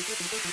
Thank you.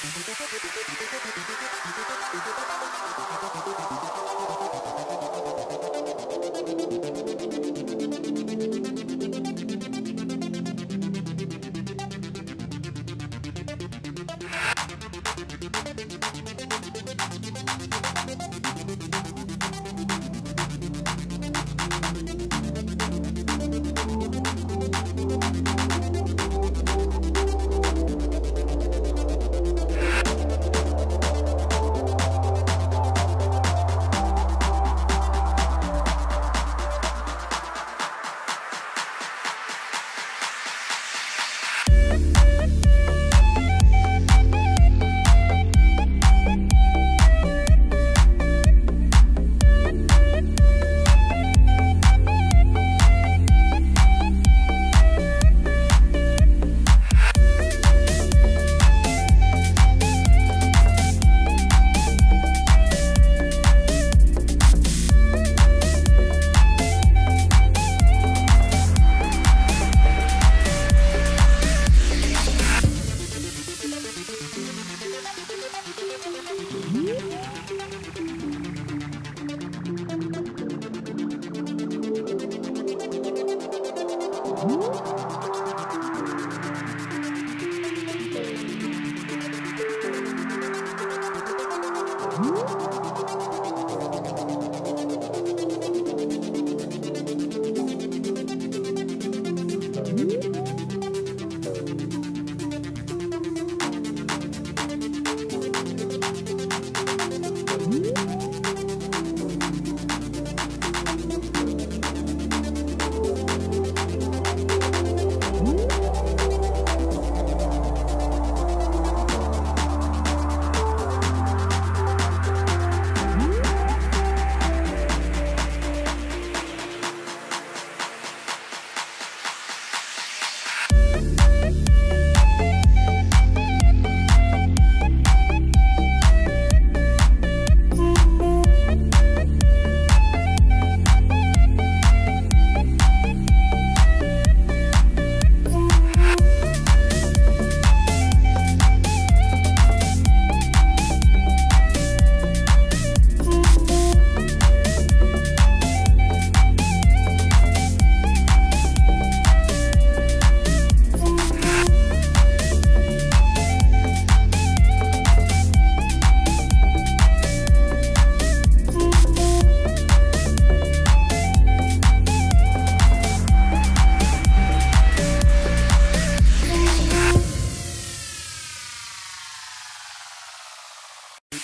Thank